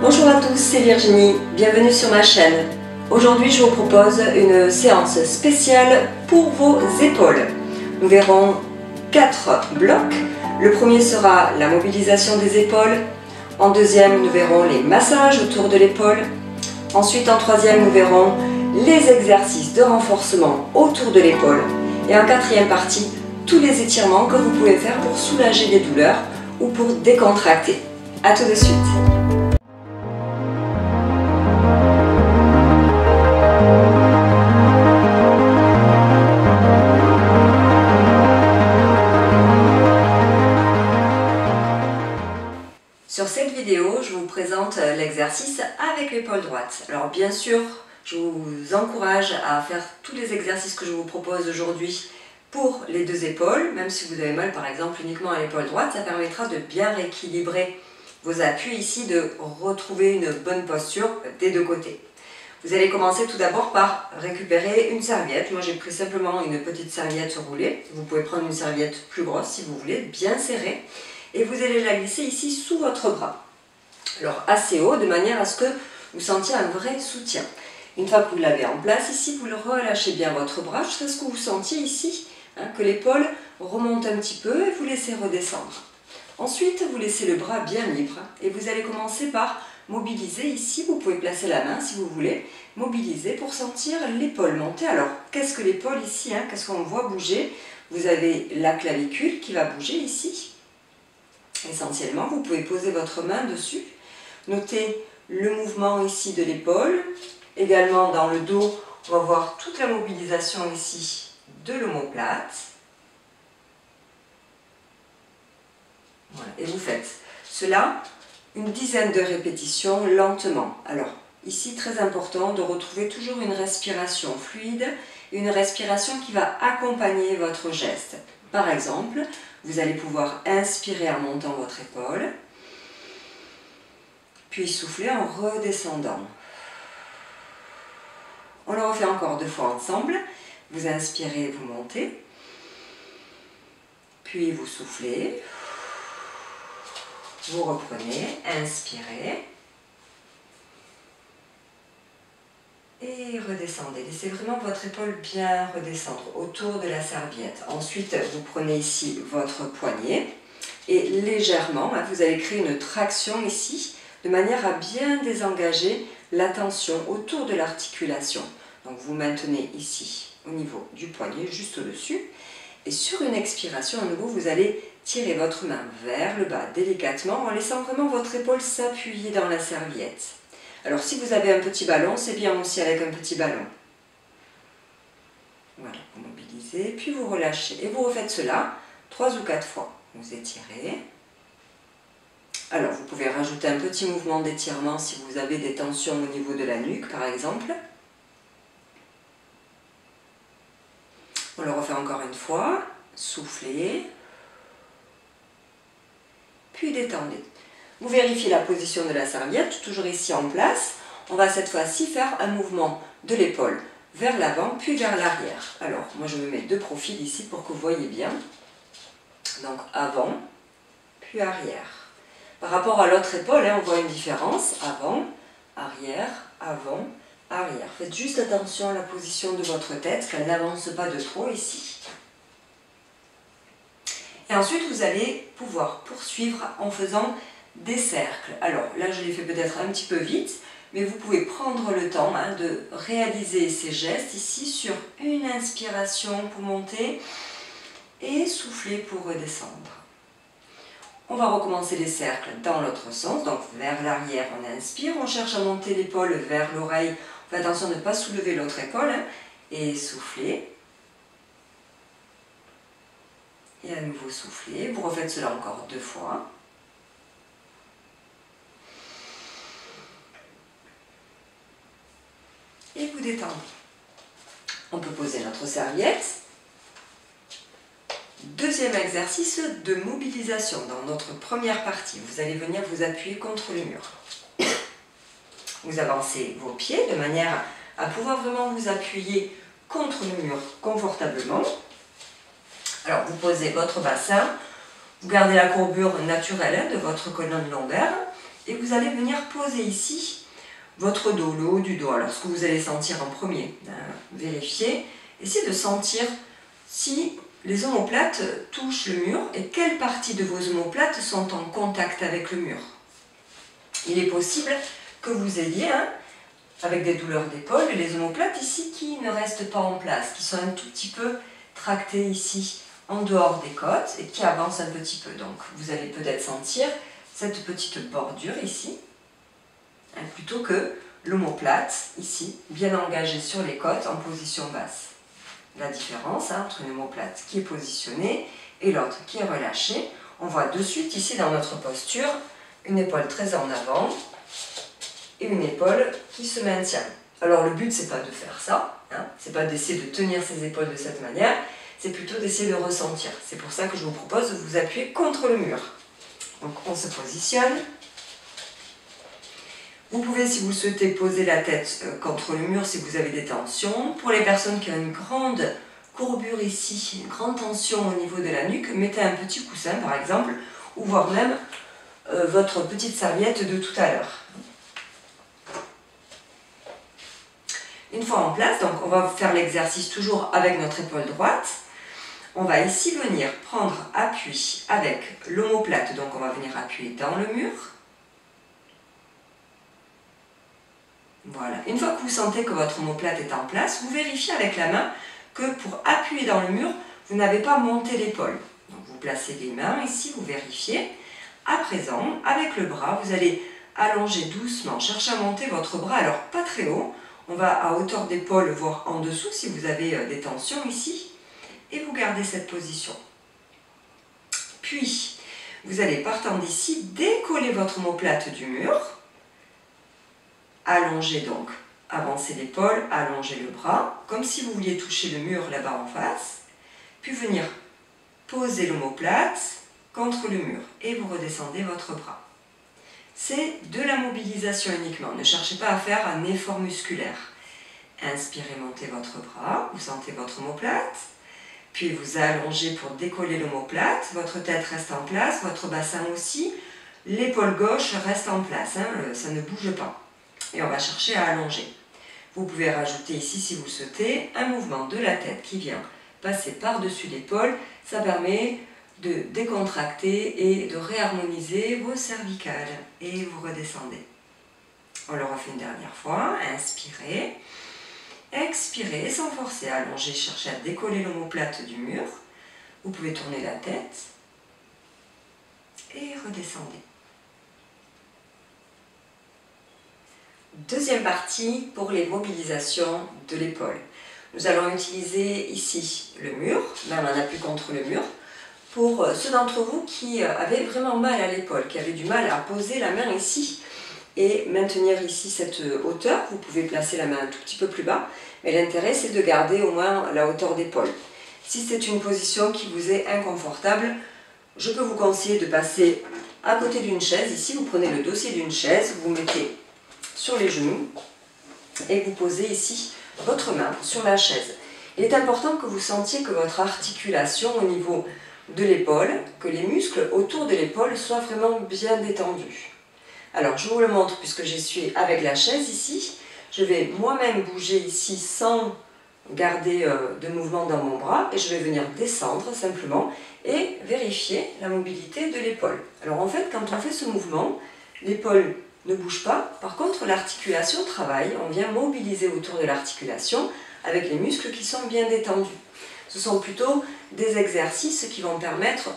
Bonjour à tous, c'est Virginie, bienvenue sur ma chaîne. Aujourd'hui je vous propose une séance spéciale pour vos épaules. Nous verrons quatre blocs. Le premier sera la mobilisation des épaules. En deuxième, nous verrons les massages autour de l'épaule. Ensuite, en troisième, nous verrons les exercices de renforcement autour de l'épaule. Et en quatrième partie, tous les étirements que vous pouvez faire pour soulager les douleurs ou pour décontracter. A tout de suite droite. Alors bien sûr, je vous encourage à faire tous les exercices que je vous propose aujourd'hui pour les deux épaules, même si vous avez mal par exemple uniquement à l'épaule droite, ça permettra de bien rééquilibrer vos appuis ici, de retrouver une bonne posture des deux côtés. Vous allez commencer tout d'abord par récupérer une serviette. Moi j'ai pris simplement une petite serviette roulée. Vous pouvez prendre une serviette plus grosse si vous voulez, bien serrée. Et vous allez la glisser ici sous votre bras. Alors assez haut, de manière à ce que vous sentiez un vrai soutien. Une fois que vous l'avez en place ici, vous le relâchez bien votre bras jusqu'à ce que vous sentiez ici Hein, que l'épaule remonte un petit peu et vous laissez redescendre. Ensuite, vous laissez le bras bien libre et vous allez commencer par mobiliser ici. Vous pouvez placer la main si vous voulez. Mobiliser pour sentir l'épaule monter. Alors, qu'est-ce que l'épaule ici hein, Qu'est-ce qu'on voit bouger? Vous avez la clavicule qui va bouger ici. Essentiellement, vous pouvez poser votre main dessus. Notez le mouvement ici de l'épaule. Également dans le dos, on va voir toute la mobilisation ici de l'omoplate. Et vous faites cela une dizaine de répétitions lentement. Alors, ici, très important de retrouver toujours une respiration fluide, une respiration qui va accompagner votre geste. Par exemple, vous allez pouvoir inspirer en montant votre épaule, puis souffler en redescendant. On le refait encore deux fois ensemble. Vous inspirez, vous montez. Puis vous soufflez. Vous reprenez, inspirez. Et redescendez. Laissez vraiment votre épaule bien redescendre autour de la serviette. Ensuite, vous prenez ici votre poignet et légèrement, hein, vous allez créer une traction ici de manière à bien désengager la tension autour de l'articulation. Donc vous maintenez ici au niveau du poignet, juste au-dessus. Et sur une expiration, à nouveau, vous allez tirer votre main vers le bas délicatement en laissant vraiment votre épaule s'appuyer dans la serviette. Alors si vous avez un petit ballon, c'est bien aussi avec un petit ballon. Voilà, vous mobilisez, puis vous relâchez. Et vous refaites cela trois ou quatre fois. Vous étirez. Alors vous pouvez rajouter un petit mouvement d'étirement si vous avez des tensions au niveau de la nuque par exemple. On le refait encore une fois. Soufflez. Puis détendez. Vous vérifiez la position de la serviette, toujours ici en place. On va cette fois-ci faire un mouvement de l'épaule vers l'avant puis vers l'arrière. Alors, moi je me mets deux profils ici pour que vous voyez bien. Donc avant, puis arrière. Par rapport à l'autre épaule, hein, on voit une différence. Avant, arrière, avant, arrière. Faites juste attention à la position de votre tête, qu'elle n'avance pas de trop ici. Et ensuite, vous allez pouvoir poursuivre en faisant des cercles. Alors là, je l'ai fait peut-être un petit peu vite, mais vous pouvez prendre le temps hein, de réaliser ces gestes ici sur une inspiration pour monter et souffler pour redescendre. On va recommencer les cercles dans l'autre sens, donc vers l'arrière on inspire, on cherche à monter l'épaule vers l'oreille Faites attention de ne pas soulever l'autre épaule et souffler. Et à nouveau souffler. Vous refaites cela encore deux fois. Et vous détendez. On peut poser notre serviette. Deuxième exercice de mobilisation dans notre première partie. Vous allez venir vous appuyer contre le mur. Vous avancez vos pieds de manière à pouvoir vraiment vous appuyer contre le mur confortablement. Alors vous posez votre bassin, vous gardez la courbure naturelle de votre colonne lombaire Et vous allez venir poser ici votre dos, le haut du dos. Alors ce que vous allez sentir en premier, hein, vérifiez, essayez de sentir si les omoplates touchent le mur et quelles parties de vos omoplates sont en contact avec le mur? Il est possible que vous ayez, avec des douleurs d'épaule, les omoplates ici qui ne restent pas en place, qui sont un tout petit peu tractées ici en dehors des côtes et qui avancent un petit peu. Donc vous allez peut-être sentir cette petite bordure ici, hein, plutôt que l'omoplate ici, bien engagée sur les côtes en position basse. La différence entre une omoplate qui est positionnée et l'autre qui est relâchée, on voit de suite ici dans notre posture une épaule très en avant et une épaule qui se maintient. Alors le but c'est pas de faire ça, hein, c'est pas d'essayer de tenir ses épaules de cette manière, c'est plutôt d'essayer de ressentir. C'est pour ça que je vous propose de vous appuyer contre le mur. Donc on se positionne. Vous pouvez, si vous souhaitez, poser la tête euh, contre le mur si vous avez des tensions. Pour les personnes qui ont une grande courbure ici, une grande tension au niveau de la nuque, mettez un petit coussin par exemple, ou voire même euh, votre petite serviette de tout à l'heure. Une fois en place, donc on va faire l'exercice toujours avec notre épaule droite. On va ici venir prendre appui avec l'omoplate, donc on va venir appuyer dans le mur. Voilà. Une fois que vous sentez que votre omoplate est en place, vous vérifiez avec la main que pour appuyer dans le mur, vous n'avez pas monté l'épaule. Donc vous placez les mains ici, vous vérifiez. À présent, avec le bras, vous allez allonger doucement, chercher à monter votre bras, alors pas très haut, on va à hauteur d'épaule, voire en dessous si vous avez euh, des tensions ici et vous gardez cette position. Puis, vous allez partant d'ici décoller votre omoplate du mur, allonger donc, avancer l'épaule, allonger le bras, comme si vous vouliez toucher le mur là-bas en face, puis venir poser l'omoplate contre le mur et vous redescendez votre bras. C'est de la mobilisation uniquement, ne cherchez pas à faire un effort musculaire. Inspirez, montez votre bras, vous sentez votre omoplate, puis vous allongez pour décoller l'omoplate, votre tête reste en place, votre bassin aussi, l'épaule gauche reste en place, hein, ça ne bouge pas. Et on va chercher à allonger. Vous pouvez rajouter ici, si vous le souhaitez, un mouvement de la tête qui vient passer par-dessus l'épaule. Ça permet de décontracter et de réharmoniser vos cervicales. Et vous redescendez. On le refait une dernière fois. Inspirez. Expirez sans forcer à allonger, cherchez à décoller l'omoplate du mur. Vous pouvez tourner la tête et redescendez. Deuxième partie pour les mobilisations de l'épaule. Nous allons utiliser ici le mur, même un appui contre le mur, pour ceux d'entre vous qui avaient vraiment mal à l'épaule, qui avaient du mal à poser la main ici et maintenir ici cette hauteur. Vous pouvez placer la main un tout petit peu plus bas, mais l'intérêt c'est de garder au moins la hauteur d'épaule. Si c'est une position qui vous est inconfortable, je peux vous conseiller de passer à côté d'une chaise. Ici, vous prenez le dossier d'une chaise, vous mettez sur les genoux et vous posez ici votre main sur la chaise. Il est important que vous sentiez que votre articulation au niveau de l'épaule, que les muscles autour de l'épaule soient vraiment bien détendus. Alors, je vous le montre puisque j'essuie avec la chaise ici. Je vais moi-même bouger ici sans garder euh, de mouvement dans mon bras et je vais venir descendre simplement et vérifier la mobilité de l'épaule. Alors en fait, quand on fait ce mouvement, l'épaule ne bouge pas. Par contre, l'articulation travaille. On vient mobiliser autour de l'articulation avec les muscles qui sont bien détendus. Ce sont plutôt des exercices qui vont permettre,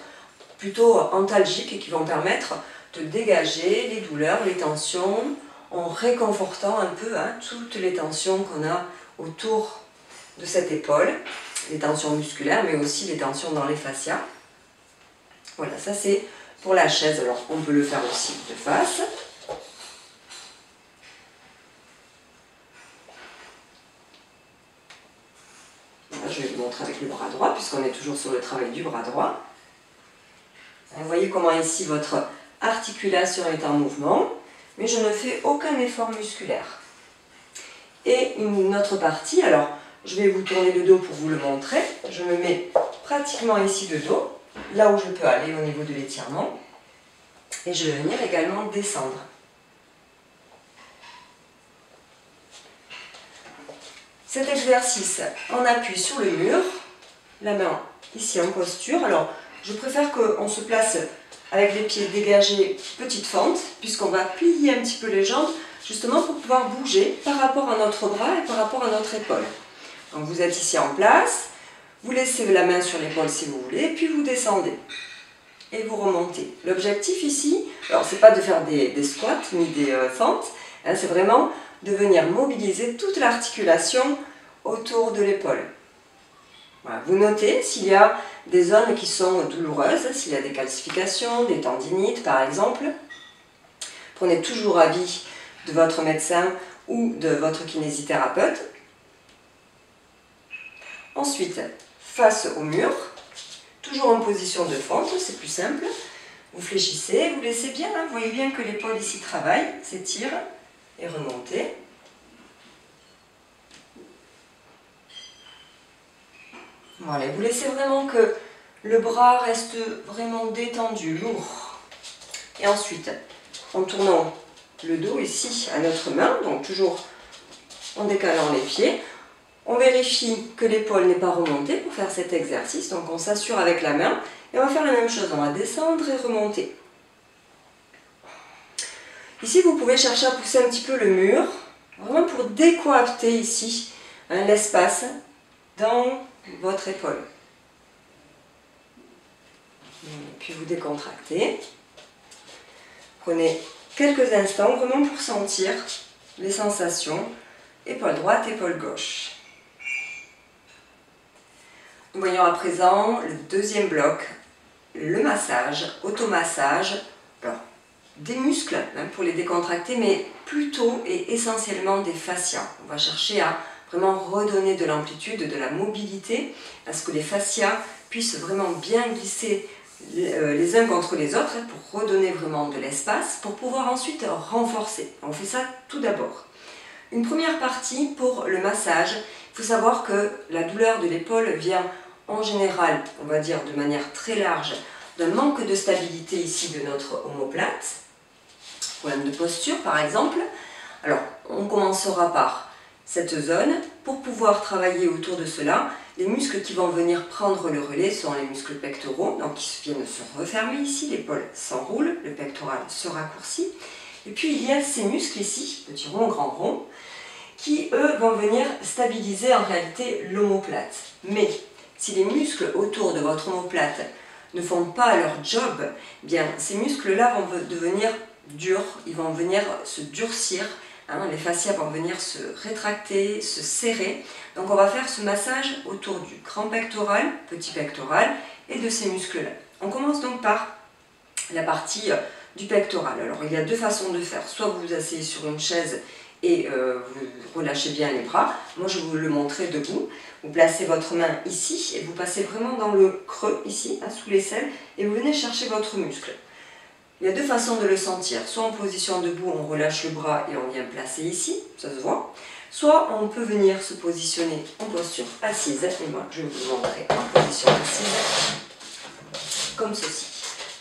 plutôt antalgiques, et qui vont permettre de dégager les douleurs, les tensions, en réconfortant un peu hein, toutes les tensions qu'on a autour de cette épaule, les tensions musculaires, mais aussi les tensions dans les fascias. Voilà, ça c'est pour la chaise. Alors on peut le faire aussi de face. Avec le bras droit, puisqu'on est toujours sur le travail du bras droit. Vous voyez comment ici votre articulation est en mouvement, mais je ne fais aucun effort musculaire. Et une autre partie, alors je vais vous tourner le dos pour vous le montrer. Je me mets pratiquement ici de dos, là où je peux aller au niveau de l'étirement. Et je vais venir également descendre. Cet exercice, on appuie sur le mur, la main ici en posture. Alors, je préfère qu'on se place avec les pieds dégagés, petite fente, puisqu'on va plier un petit peu les jambes, justement pour pouvoir bouger par rapport à notre bras et par rapport à notre épaule. Donc vous êtes ici en place, vous laissez la main sur l'épaule si vous voulez, puis vous descendez. Et vous remontez. L'objectif ici, alors c'est pas de faire des, squats ni des euh, fentes, hein, c'est vraiment de venir mobiliser toute l'articulation autour de l'épaule. Vous notez s'il y a des zones qui sont douloureuses, s'il y a des calcifications, des tendinites par exemple. Prenez toujours avis de votre médecin ou de votre kinésithérapeute. Ensuite, face au mur, toujours en position de fente, c'est plus simple. Vous fléchissez, vous laissez bien, hein, vous voyez bien que l'épaule ici travaille, s'étire et remontez. Voilà, vous laissez vraiment que le bras reste vraiment détendu, lourd. Et ensuite, en tournant le dos ici à notre main, donc toujours en décalant les pieds, on vérifie que l'épaule n'est pas remontée pour faire cet exercice, donc on s'assure avec la main, et on va faire la même chose, on va descendre et remonter. Ici, vous pouvez chercher à pousser un petit peu le mur, vraiment pour décoapter ici hein, l'espace dans votre épaule. puis vous décontractez. Prenez quelques instants vraiment pour sentir les sensations. Épaule droite, épaule gauche. Voyons à présent le deuxième bloc, le massage, automassage. Des muscles hein, pour les décontracter, mais plutôt et essentiellement des fascias. On va chercher à vraiment redonner de l'amplitude, de la mobilité, à ce que les fascias puissent vraiment bien glisser euh, les uns contre les autres pour redonner vraiment de l'espace, pour pouvoir ensuite renforcer. On fait ça tout d'abord. Une première partie pour le massage, il faut savoir que la douleur de l'épaule vient en général, on va dire de manière très large, d'un manque de stabilité ici de notre omoplate, problème de posture par exemple. Alors, on commencera par cette zone. Pour pouvoir travailler autour de cela, les muscles qui vont venir prendre le relais sont les muscles pectoraux, donc qui viennent se refermer ici, l'épaule s'enroule, le pectoral se raccourcit. Et puis il y a ces muscles ici, petit rond, grand rond, qui eux vont venir stabiliser en réalité l'omoplate. Mais si les muscles autour de votre omoplate ne font pas leur job, eh bien ces muscles-là vont devenir durs, ils vont venir se durcir Hein, les fascias vont venir se rétracter, se serrer. Donc on va faire ce massage autour du grand pectoral, petit pectoral et de ces muscles-là. On commence donc par la partie euh, du pectoral. Alors il y a deux façons de faire. Soit vous vous asseyez sur une chaise et euh, vous relâchez bien les bras. Moi je vais vous le montrer debout. Vous placez votre main ici et vous passez vraiment dans le creux ici, hein, sous l'aisselle, et vous venez chercher votre muscle. Il y a deux façons de le sentir. Soit en position debout, on relâche le bras et on vient placer ici, ça se voit. Soit on peut venir se positionner en posture assise. Et moi, je vais vous montrer en position assise, comme ceci.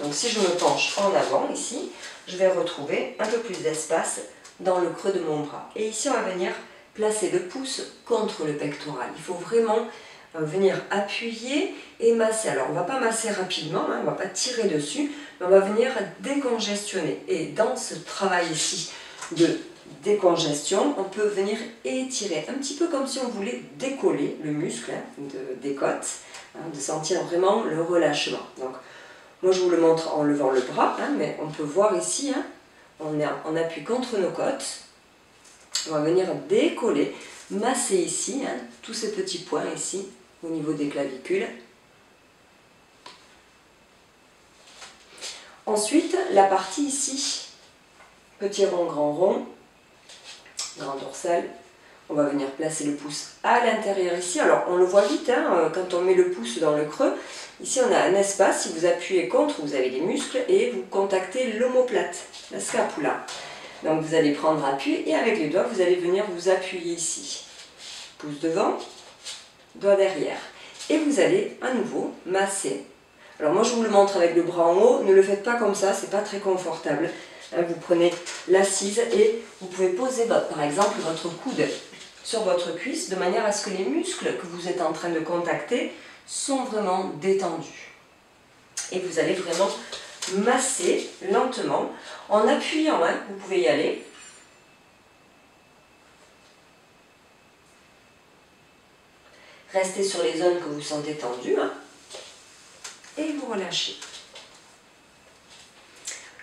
Donc si je me penche en avant ici, je vais retrouver un peu plus d'espace dans le creux de mon bras. Et ici, on va venir placer le pouce contre le pectoral. Il faut vraiment venir appuyer et masser. Alors on ne va pas masser rapidement, hein, on ne va pas tirer dessus, mais on va venir décongestionner. Et dans ce travail ici de décongestion, on peut venir étirer, un petit peu comme si on voulait décoller le muscle hein, des côtes, hein, de sentir vraiment le relâchement. Donc moi je vous le montre en levant le bras, mais on peut voir ici, on, on appuie contre nos côtes, on va venir décoller, masser ici, tous ces petits points ici, au niveau des clavicules. Ensuite, la partie ici, petit rond, grand rond, grand dorsal, on va venir placer le pouce à l'intérieur ici. Alors, on le voit vite, hein, euh, quand on met le pouce dans le creux. Ici, on a un espace. Si vous appuyez contre, vous avez des muscles et vous contactez l'omoplate, la scapula. Donc, vous allez prendre appui et avec les doigts, vous allez venir vous appuyer ici. Pouce devant, doigt derrière. Et vous allez à nouveau masser. Alors moi je vous le montre avec le bras en haut, ne le faites pas comme ça, c'est pas très confortable. Hein, vous prenez l'assise et vous pouvez poser par exemple votre coude sur votre cuisse de manière à ce que les muscles que vous êtes en train de contacter sont vraiment détendus. Et vous allez vraiment masser lentement en appuyant, hein, vous pouvez y aller. Restez sur les zones que vous sentez tendues hein, et vous relâchez.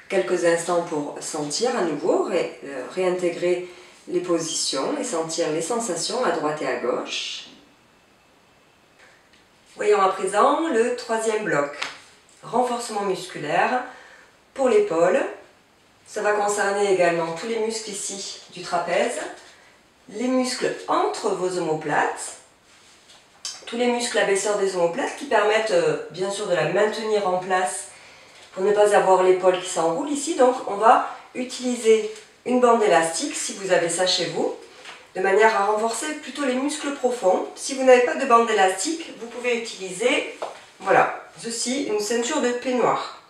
Quelques instants pour sentir à nouveau, euh, réintégrer les positions et sentir les sensations à droite et à gauche. Voyons à présent le troisième bloc, renforcement musculaire pour l'épaule. Ça va concerner également tous les muscles ici du trapèze, les muscles entre vos omoplates, tous les muscles abaisseurs des omoplates qui permettent euh, bien sûr de la maintenir en place pour ne pas avoir l'épaule qui s'enroule ici. Donc on va utiliser une bande élastique, si vous avez ça chez vous, de manière à renforcer plutôt les muscles profonds. Si vous n'avez pas de bande élastique, vous pouvez utiliser, voilà, ceci, une ceinture de peignoir.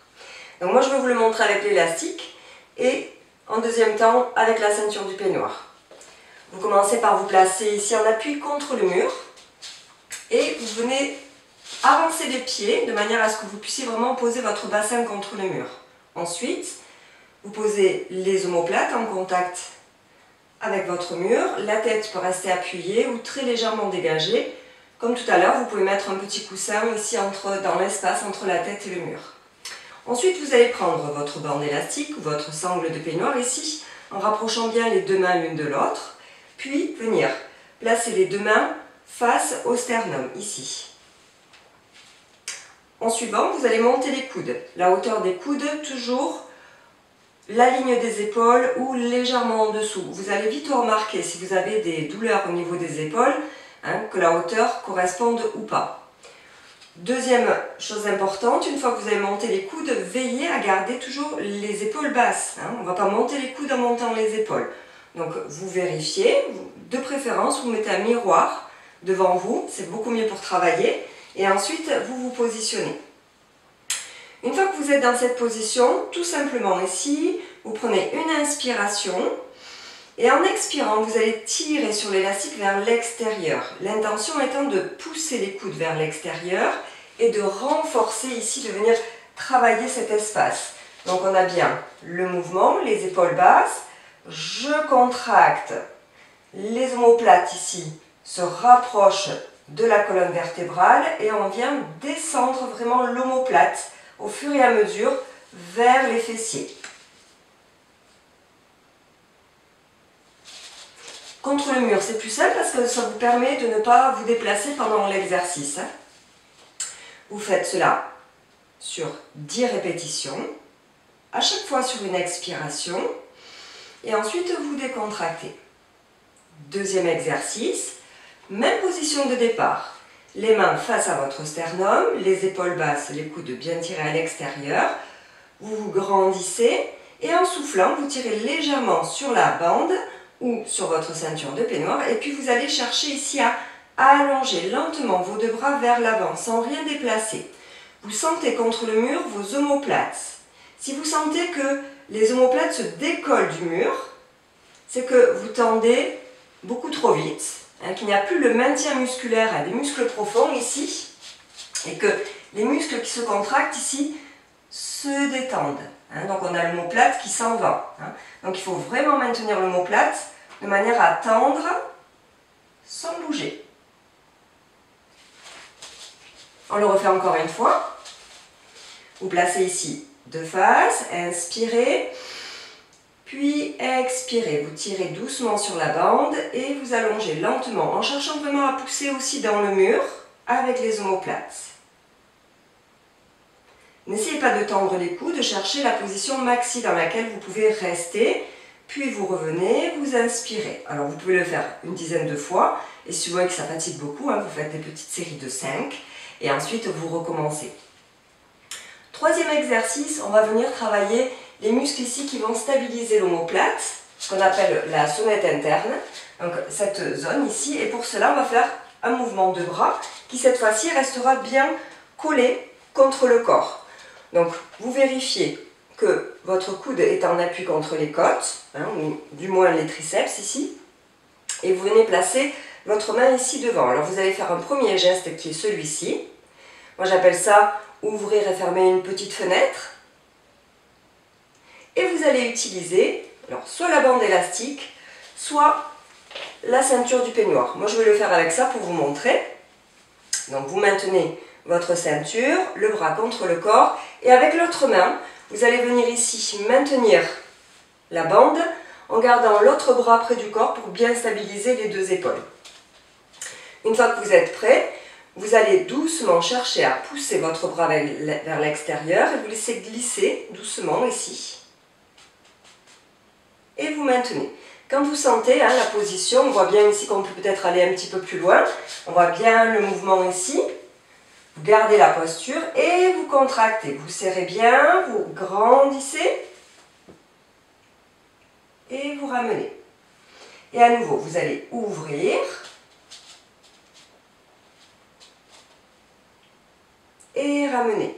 Donc moi je vais vous le montrer avec l'élastique et en deuxième temps avec la ceinture du peignoir. Vous commencez par vous placer ici en appui contre le mur et vous venez avancer les pieds de manière à ce que vous puissiez vraiment poser votre bassin contre le mur. Ensuite, vous posez les omoplates en contact avec votre mur. La tête peut rester appuyée ou très légèrement dégagée. Comme tout à l'heure, vous pouvez mettre un petit coussin ici entre, dans l'espace entre la tête et le mur. Ensuite, vous allez prendre votre bande élastique ou votre sangle de peignoir ici, en rapprochant bien les deux mains l'une de l'autre, puis venir placer les deux mains face au sternum, ici. En suivant, vous allez monter les coudes. La hauteur des coudes, toujours la ligne des épaules ou légèrement en dessous. Vous allez vite remarquer si vous avez des douleurs au niveau des épaules, hein, que la hauteur corresponde ou pas. Deuxième chose importante, une fois que vous avez monté les coudes, veillez à garder toujours les épaules basses. Hein. On ne va pas monter les coudes en montant les épaules. Donc vous vérifiez, de préférence vous mettez un miroir devant vous, c'est beaucoup mieux pour travailler, et ensuite vous vous positionnez. Une fois que vous êtes dans cette position, tout simplement ici, vous prenez une inspiration et en expirant, vous allez tirer sur l'élastique vers l'extérieur. L'intention étant de pousser les coudes vers l'extérieur et de renforcer ici, de venir travailler cet espace. Donc on a bien le mouvement, les épaules basses, je contracte, les omoplates ici se rapprochent de la colonne vertébrale et on vient descendre vraiment l'omoplate au fur et à mesure vers les fessiers. Contre le mur, c'est plus simple parce que ça vous permet de ne pas vous déplacer pendant l'exercice. Hein. Vous faites cela sur 10 répétitions, à chaque fois sur une expiration, et ensuite vous décontractez. Deuxième exercice, même position de départ. Les mains face à votre sternum, les épaules basses, les coudes bien tirés à l'extérieur. Vous vous grandissez et en soufflant, vous tirez légèrement sur la bande ou sur votre ceinture de peignoir et puis vous allez chercher ici à allonger lentement vos deux bras vers l'avant sans rien déplacer. Vous sentez contre le mur vos omoplates. Si vous sentez que les omoplates se décollent du mur, c'est que vous tendez beaucoup trop vite Hein, qu'il n'y a plus le maintien musculaire à des muscles profonds ici, et que les muscles qui se contractent ici se détendent. Hein. donc on a le mot plate qui s'en va. Hein. donc il faut vraiment maintenir le mot plate de manière à tendre sans bouger. On le refait encore une fois. Vous placez ici de face, inspirez. Puis expirez, vous tirez doucement sur la bande et vous allongez lentement en cherchant vraiment à pousser aussi dans le mur avec les omoplates. N'essayez pas de tendre les coudes, de chercher la position maxi dans laquelle vous pouvez rester. Puis vous revenez, vous inspirez. Alors vous pouvez le faire une dizaine de fois. Et si vous voyez que ça fatigue beaucoup, hein, vous faites des petites séries de 5. Et ensuite vous recommencez. Troisième exercice, on va venir travailler les muscles ici qui vont stabiliser l'omoplate, ce qu'on appelle la sonnette interne, donc cette zone ici. Et pour cela, on va faire un mouvement de bras qui cette fois-ci restera bien collé contre le corps. Donc vous vérifiez que votre coude est en appui contre les côtes, hein, ou du moins les triceps ici. Et vous venez placer votre main ici devant. Alors vous allez faire un premier geste qui est celui-ci. Moi j'appelle ça ouvrir et fermer une petite fenêtre. Et vous allez utiliser soit la bande élastique, soit la ceinture du peignoir. Moi je vais le faire avec ça pour vous montrer. Donc vous maintenez votre ceinture, le bras contre le corps et avec l'autre main, vous allez venir ici maintenir la bande en gardant l'autre bras près du corps pour bien stabiliser les deux épaules. Une fois que vous êtes prêt, vous allez doucement chercher à pousser votre bras vers l'extérieur et vous laissez glisser doucement ici. Et vous maintenez. Quand vous sentez hein, la position, on voit bien ici qu'on peut peut-être aller un petit peu plus loin. On voit bien le mouvement ici. Vous gardez la posture et vous contractez. Vous serrez bien, vous grandissez et vous ramenez. Et à nouveau, vous allez ouvrir et ramener.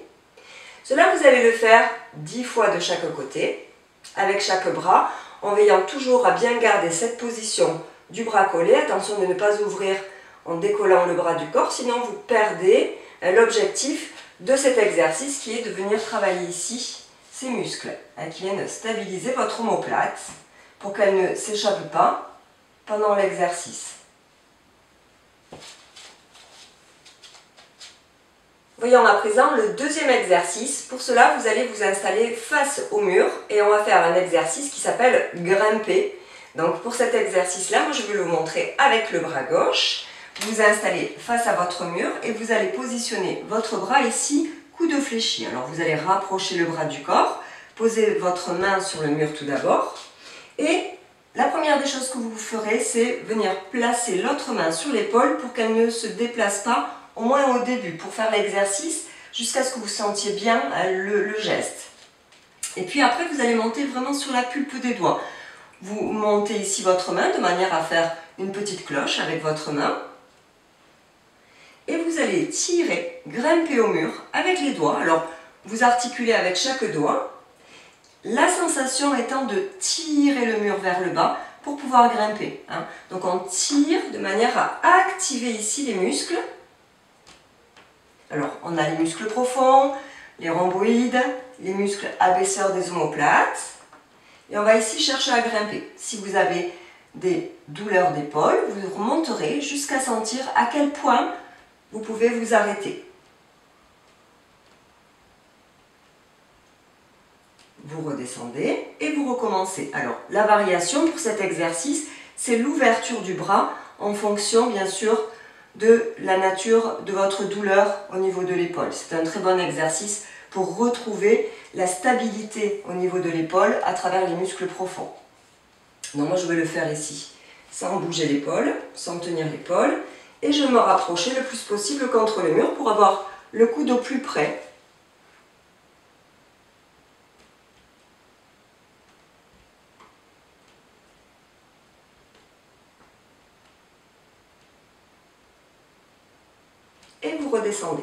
Cela, vous allez le faire 10 fois de chaque côté, avec chaque bras, en veillant toujours à bien garder cette position du bras collé. Attention de ne pas ouvrir en décollant le bras du corps, sinon vous perdez l'objectif de cet exercice qui est de venir travailler ici ces muscles hein, qui viennent stabiliser votre omoplate pour qu'elle ne s'échappe pas pendant l'exercice. Voyons à présent le deuxième exercice. Pour cela, vous allez vous installer face au mur et on va faire un exercice qui s'appelle grimper. Donc pour cet exercice-là, je vais le montrer avec le bras gauche. Vous installez face à votre mur et vous allez positionner votre bras ici, coude fléchi. Alors vous allez rapprocher le bras du corps, poser votre main sur le mur tout d'abord. Et la première des choses que vous ferez, c'est venir placer l'autre main sur l'épaule pour qu'elle ne se déplace pas, au moins au début, pour faire l'exercice, jusqu'à ce que vous sentiez bien euh, le, geste. Et puis après, vous allez monter vraiment sur la pulpe des doigts. Vous montez ici votre main de manière à faire une petite cloche avec votre main et vous allez tirer, grimper au mur avec les doigts. Alors, vous articulez avec chaque doigt. La sensation étant de tirer le mur vers le bas pour pouvoir grimper. Hein. Donc on tire de manière à activer ici les muscles. Alors on a les muscles profonds, les rhomboïdes, les muscles abaisseurs des omoplates. Et on va ici chercher à grimper. Si vous avez des douleurs d'épaule, vous remonterez jusqu'à sentir à quel point vous pouvez vous arrêter. Vous redescendez et vous recommencez. Alors, la variation pour cet exercice, c'est l'ouverture du bras en fonction, bien sûr, de la nature de votre douleur au niveau de l'épaule. C'est un très bon exercice pour retrouver la stabilité au niveau de l'épaule à travers les muscles profonds. Donc moi je vais le faire ici, sans bouger l'épaule, sans tenir l'épaule et je me rapprocher le plus possible contre le mur pour avoir le coude au plus près. Et vous redescendez.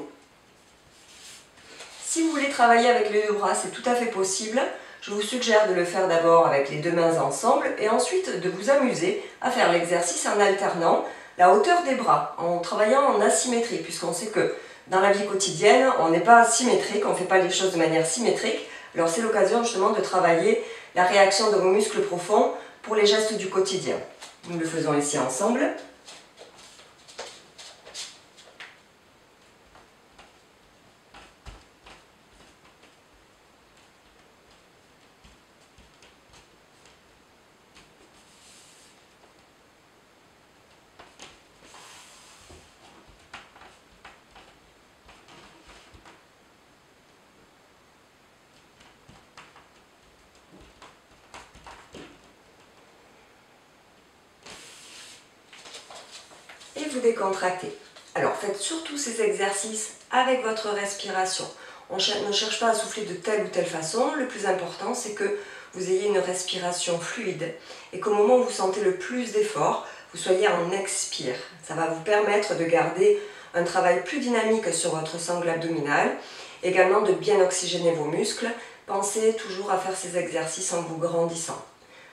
Si vous voulez travailler avec les deux bras, c'est tout à fait possible. Je vous suggère de le faire d'abord avec les deux mains ensemble et ensuite de vous amuser à faire l'exercice en alternant la hauteur des bras en travaillant en asymétrie, puisqu'on sait que dans la vie quotidienne, on n'est pas symétrique, on ne fait pas les choses de manière symétrique. Alors c'est l'occasion justement de travailler la réaction de vos muscles profonds pour les gestes du quotidien. Nous le faisons ici ensemble. Vous décontractez. Alors faites surtout ces exercices avec votre respiration. On ne cherche pas à souffler de telle ou telle façon. Le plus important, c'est que vous ayez une respiration fluide et qu'au moment où vous sentez le plus d'effort, vous soyez en expire. Ça va vous permettre de garder un travail plus dynamique sur votre sangle abdominale, également de bien oxygéner vos muscles. Pensez toujours à faire ces exercices en vous grandissant.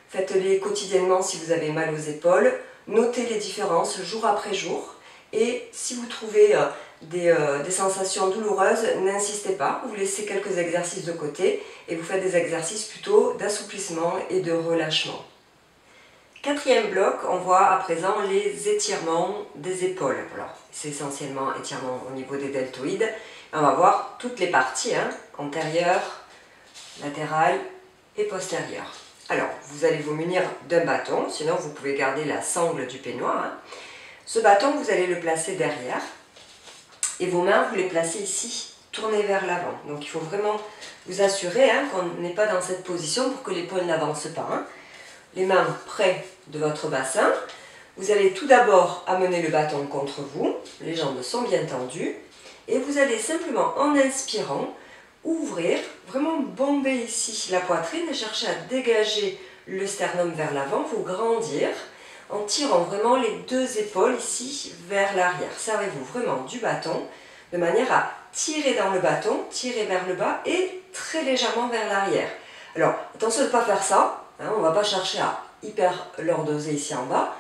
Faites-les quotidiennement si vous avez mal aux épaules, notez les différences jour après jour. Et si vous trouvez euh, euh, des, sensations douloureuses, n'insistez pas, vous laissez quelques exercices de côté et vous faites des exercices plutôt d'assouplissement et de relâchement. Quatrième bloc, on voit à présent les étirements des épaules. Alors, c'est essentiellement étirement au niveau des deltoïdes. On va voir toutes les parties, hein, antérieures, latérales et postérieures. Alors, vous allez vous munir d'un bâton, sinon vous pouvez garder la sangle du peignoir. Hein. Ce bâton, vous allez le placer derrière et vos mains, vous les placez ici, tournées vers l'avant. Donc il faut vraiment vous assurer hein, qu'on n'est pas dans cette position pour que l'épaule n'avance pas. Hein. Les mains près de votre bassin. Vous allez tout d'abord amener le bâton contre vous, les jambes sont bien tendues, et vous allez simplement en inspirant ouvrir, vraiment bomber ici la poitrine et chercher à dégager le sternum vers l'avant, vous grandir en tirant vraiment les deux épaules ici vers l'arrière. Servez-vous vraiment du bâton de manière à tirer dans le bâton, tirer vers le bas et très légèrement vers l'arrière. Alors attention de ne pas faire ça, hein, on ne va pas chercher à hyper lordoser ici en bas,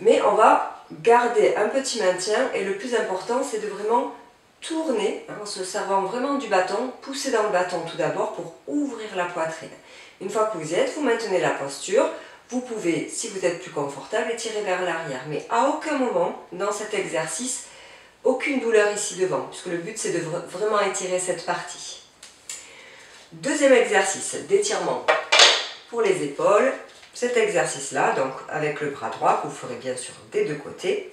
mais on va garder un petit maintien et le plus important c'est de vraiment tourner hein, en se servant vraiment du bâton, pousser dans le bâton tout d'abord pour ouvrir la poitrine. Une fois que vous y êtes, vous maintenez la posture, vous pouvez, si vous êtes plus confortable, étirer vers l'arrière. Mais à aucun moment, dans cet exercice, aucune douleur ici devant, puisque le but c'est de vraiment étirer cette partie. Deuxième exercice d'étirement pour les épaules. Cet exercice-là, donc avec le bras droit, vous ferez bien sûr des deux côtés.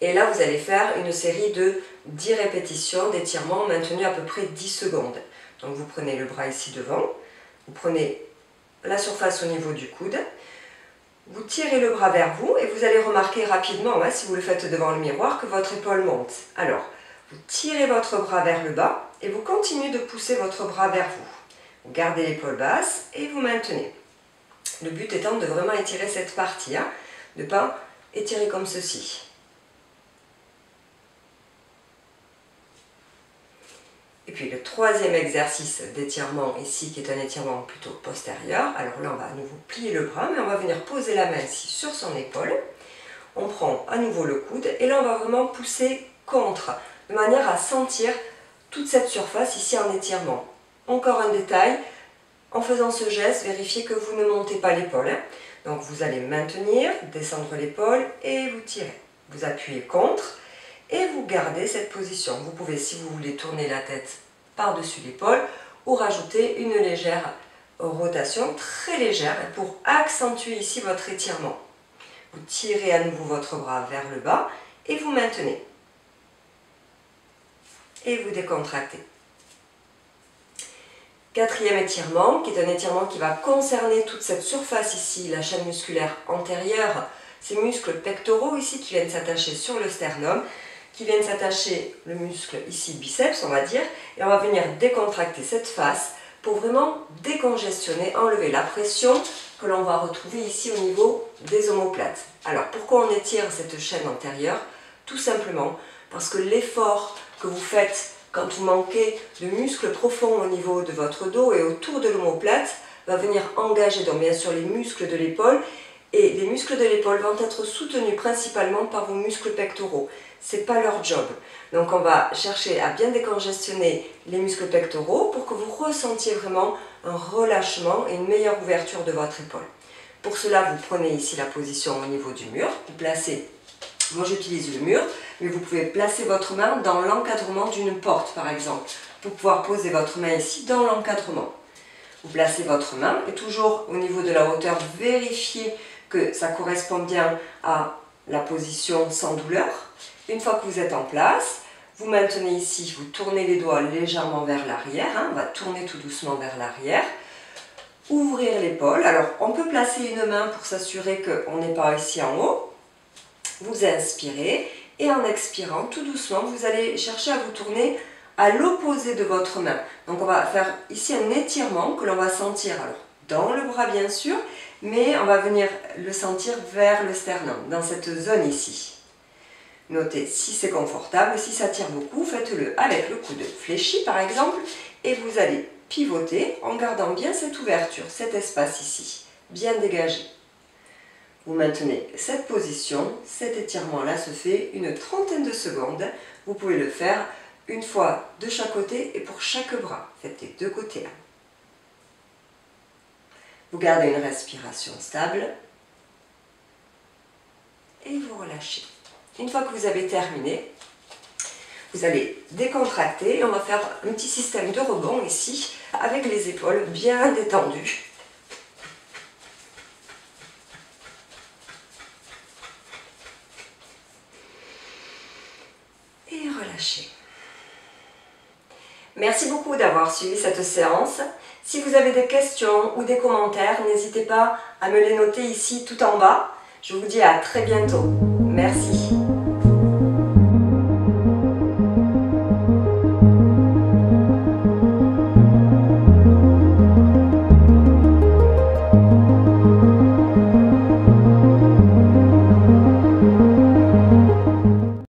Et là, vous allez faire une série de 10 répétitions d'étirement maintenues à peu près 10 secondes. Donc vous prenez le bras ici devant, vous prenez la surface au niveau du coude. Vous tirez le bras vers vous et vous allez remarquer rapidement, hein, si vous le faites devant le miroir, que votre épaule monte. Alors, vous tirez votre bras vers le bas et vous continuez de pousser votre bras vers vous. Vous gardez l'épaule basse et vous maintenez. Le but étant de vraiment étirer cette partie, hein, de ne pas étirer comme ceci. Puis le troisième exercice d'étirement ici, qui est un étirement plutôt postérieur. Alors là, on va à nouveau plier le bras, mais on va venir poser la main ici sur son épaule. On prend à nouveau le coude et là, on va vraiment pousser contre, de manière à sentir toute cette surface ici en étirement. Encore un détail, en faisant ce geste, vérifiez que vous ne montez pas l'épaule. Donc vous allez maintenir, descendre l'épaule et vous tirez. Vous appuyez contre et vous gardez cette position. Vous pouvez, si vous voulez, tourner la tête par-dessus l'épaule ou rajouter une légère rotation, très légère, pour accentuer ici votre étirement. Vous tirez à nouveau votre bras vers le bas et vous maintenez. Et vous décontractez. Quatrième étirement, qui est un étirement qui va concerner toute cette surface ici, la chaîne musculaire antérieure, ces muscles pectoraux ici qui viennent s'attacher sur le sternum qui viennent s'attacher le muscle ici biceps on va dire et on va venir décontracter cette face pour vraiment décongestionner, enlever la pression que l'on va retrouver ici au niveau des omoplates. Alors pourquoi on étire cette chaîne antérieure? Tout simplement parce que l'effort que vous faites quand vous manquez de muscles profonds au niveau de votre dos et autour de l'omoplate va venir engager donc bien sûr les muscles de l'épaule et les muscles de l'épaule vont être soutenus principalement par vos muscles pectoraux c'est pas leur job. Donc on va chercher à bien décongestionner les muscles pectoraux pour que vous ressentiez vraiment un relâchement et une meilleure ouverture de votre épaule. Pour cela, vous prenez ici la position au niveau du mur, vous placez, moi j'utilise le mur, mais vous pouvez placer votre main dans l'encadrement d'une porte par exemple, pour pouvoir poser votre main ici dans l'encadrement. Vous placez votre main et toujours au niveau de la hauteur, vérifiez que ça correspond bien à la position sans douleur. Une fois que vous êtes en place, vous maintenez ici, vous tournez les doigts légèrement vers l'arrière, hein. on va tourner tout doucement vers l'arrière. Ouvrir l'épaule, alors on peut placer une main pour s'assurer qu'on n'est pas ici en haut. Vous inspirez et en expirant tout doucement, vous allez chercher à vous tourner à l'opposé de votre main. Donc on va faire ici un étirement que l'on va sentir alors dans le bras bien sûr, mais on va venir le sentir vers le sternum, dans cette zone ici. Notez si c'est confortable, si ça tire beaucoup, faites-le avec le coude fléchi par exemple et vous allez pivoter en gardant bien cette ouverture, cet espace ici, bien dégagé. Vous maintenez cette position, cet étirement-là se fait une trentaine de secondes. Vous pouvez le faire une fois de chaque côté et pour chaque bras. Faites les deux côtés là. Vous gardez une respiration stable et vous relâchez. Une fois que vous avez terminé, vous allez décontracter et on va faire un petit système de rebond ici avec les épaules bien détendues. Et relâchez. Merci beaucoup d'avoir suivi cette séance. Si vous avez des questions ou des commentaires, n'hésitez pas à me les noter ici tout en bas. Je vous dis à très bientôt. Merci.